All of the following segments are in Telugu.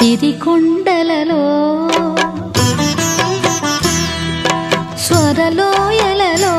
సిరికొండలలో స్వరలోయలలో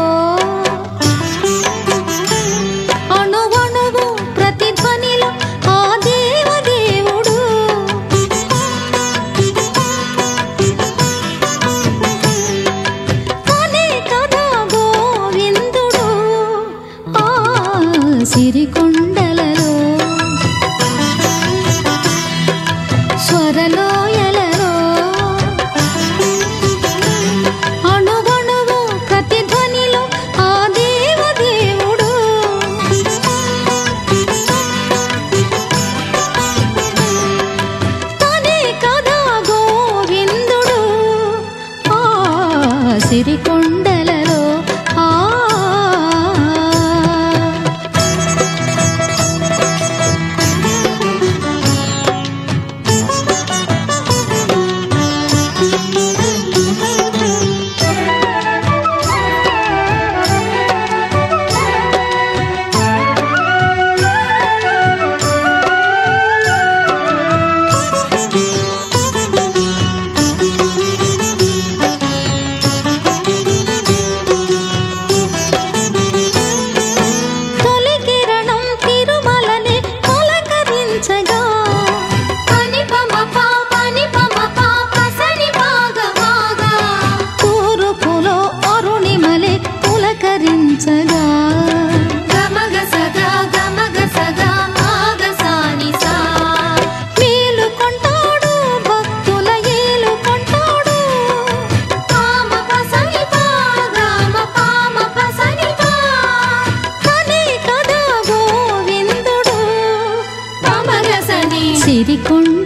எழுதி கொண்டு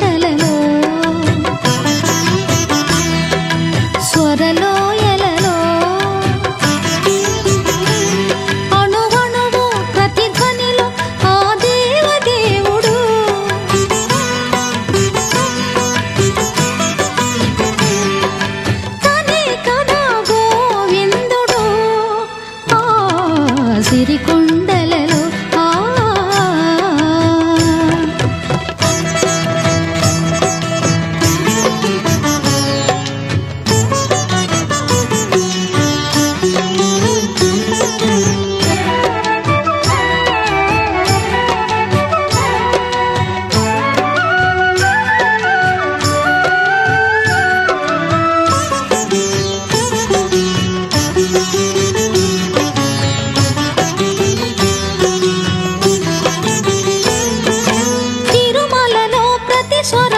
সর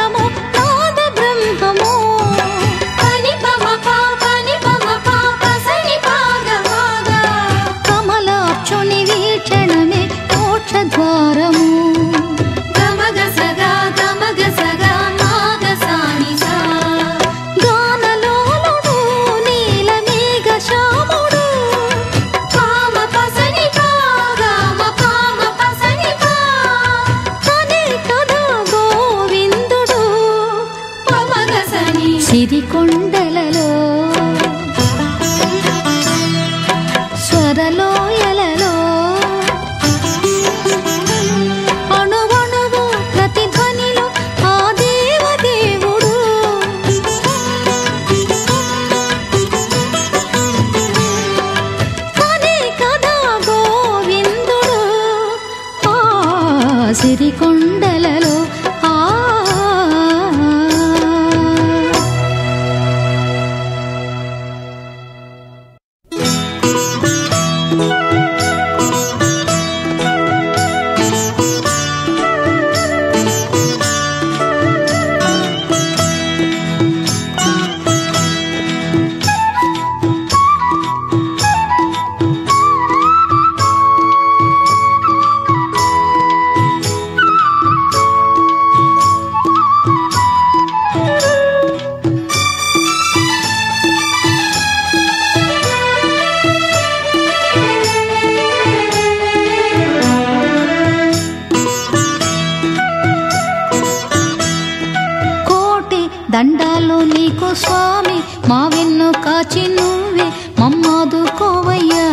దండాలు నీకు స్వామి మా వెన్ను కాచి నువ్వే మమ్మాదుకోవయ్యా.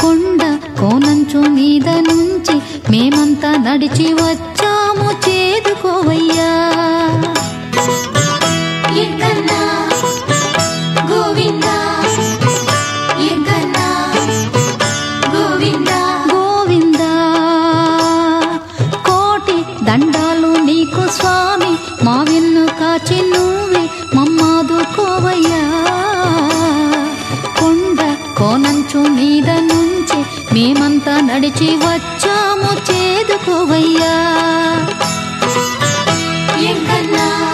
కొండ కోనంచు మీద నుంచి మేమంతా నడిచి వచ్చి. మేమంతా నడిచి వచ్చాము చేదుకోవయ్యా. ఎంకన్నా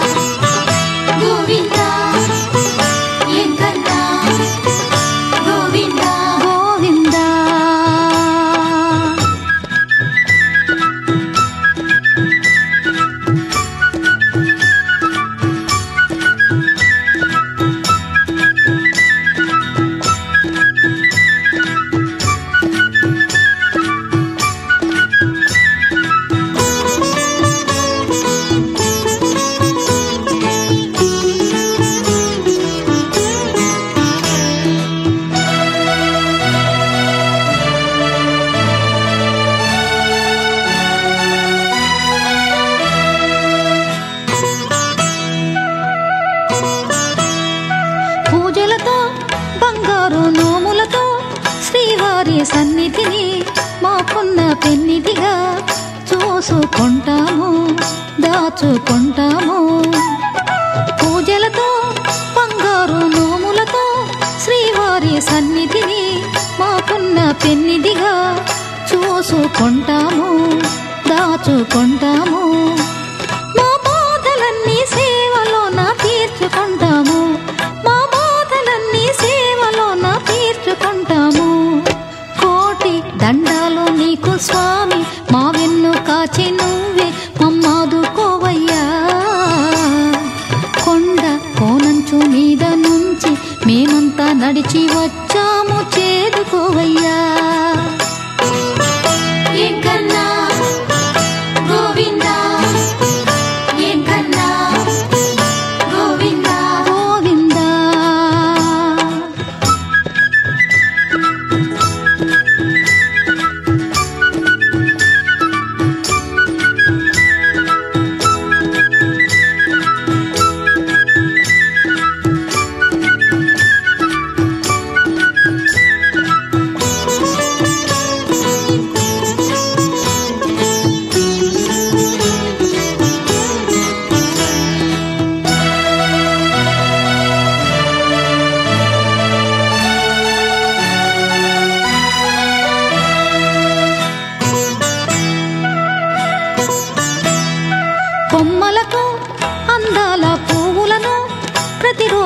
సన్నిధిని మాకున్న పెన్నిదిగా చూసుకుంటాము దాచుకుంటాము. పూజలతో బంగారు నోములతో శ్రీవారి సన్నిధిని మాకున్న పెన్నిదిగా చూసుకుంటాము దాచుకుంటాము. నడిచి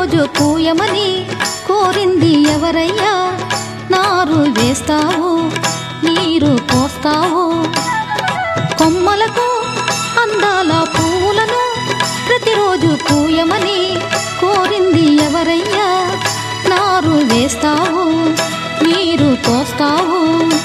రోజు పూయమని కోరింది ఎవరయ్యా? నారు వేస్తావు నీరు పోస్తావు. కొమ్మలకు అందాల పువ్వులను ప్రతిరోజు పూయమని కోరింది ఎవరయ్యా? నారు వేస్తావు నీరు పోస్తావు.